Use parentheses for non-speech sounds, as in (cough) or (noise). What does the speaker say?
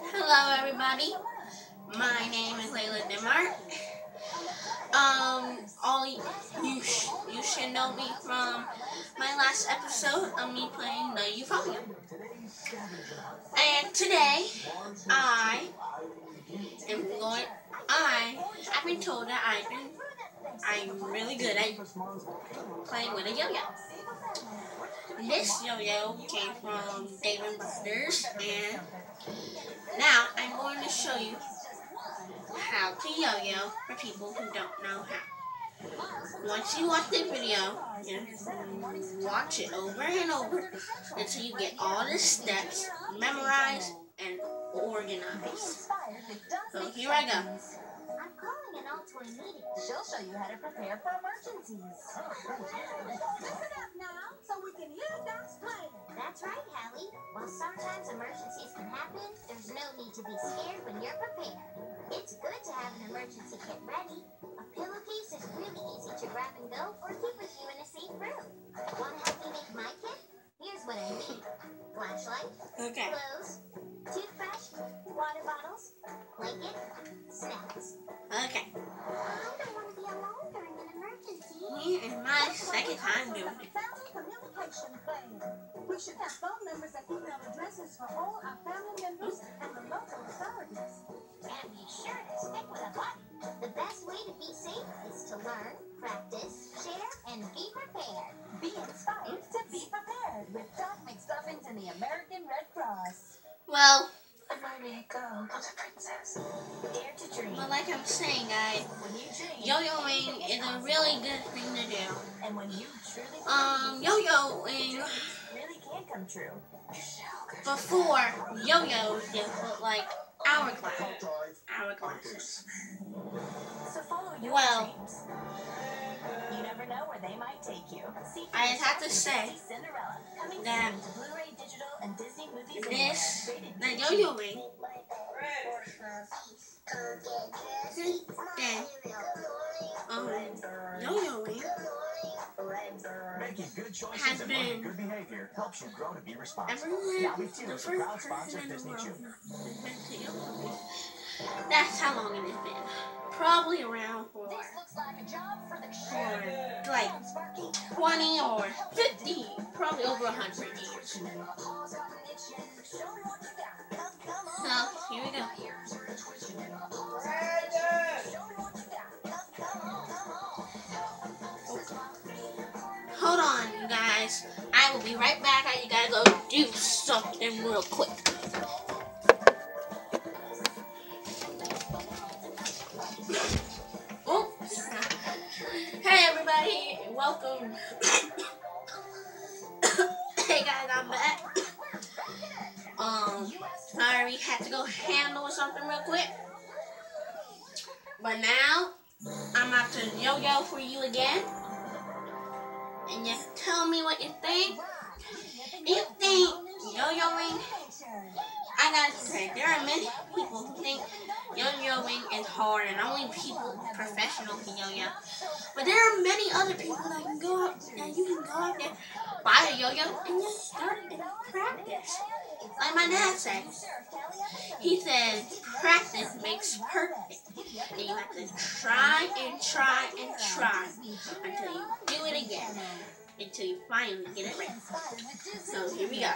Hello, everybody. My name is Laila Denmark. Um, all you sh you should know me from my last episode of me playing the euphonium. And today, I am going. I have been told that I've been. I'm really good at playing with a yo-yo. This yo-yo came from Dave Buster's, and now I'm going to show you how to yo-yo for people who don't know how. Once you watch the video, watch it over and over until you get all the steps memorized and organized. So here I go. An meeting. She'll show you how to prepare for emergencies. Listen up now, so we can hear Doc's plan. That's right, Hallie. While sometimes emergencies can happen, there's no need to be scared when you're prepared. It's good to have an emergency kit ready. A pillowcase is really easy to grab and go or keep with you in a safe room. Want to help me make my kit? Here's what I need. Flashlight, Okay. clothes, toothbrush, water bottles, blanket, snacks. Okay. I don't want to be alone during an emergency. My second time doing it. Family communication. We should have phone numbers and email addresses for all our family members and the local authorities. And be sure to stick with a buddy. The best way to be safe is to learn, practice, share, and be prepared. Be inspired to be prepared with Doc McStuffins and the American Red Cross. Well, America, was a princess. Dare to dream. well, like I'm saying, guys, When you dream, yo-yoing is a really good thing to do. and when you truly Um, yo-yoing really can come true. before yo-yos look like hourglass, hourglasses. So follow your Well- dreams. You never know where they might take you. See I just have to say in Cinderella, coming that soon to Blu-ray, digital, and Disney movies. This, Rated the PG. yo-yoing, then, um, Making good choices Has and been good behavior helps you grow to be responsible. Now meet The Tina, the first proud sponsor of Disney Junior. That's how long it has been. Probably around for, This looks like a job for the like 20 or 50, probably over 100 years. Hold on, guys. I will be right back. I gotta go do something real quick. Oops. Hey, everybody. Welcome. (coughs) hey, guys. I'm back. Um, sorry, had to go handle something real quick. But now, I'm about to yo-yo for you again and you tell me what you think. You think yo-yoing? I gotta say, there are many people who think yo-yoing is hard, and only people professional can yo-yo. But there are many other people that can go out, that you can go out there, buy a yo-yo, and just start and practice. Like my dad said, he said, practice makes perfect. And you have to try and try and try until Until you finally get it right. So here we go.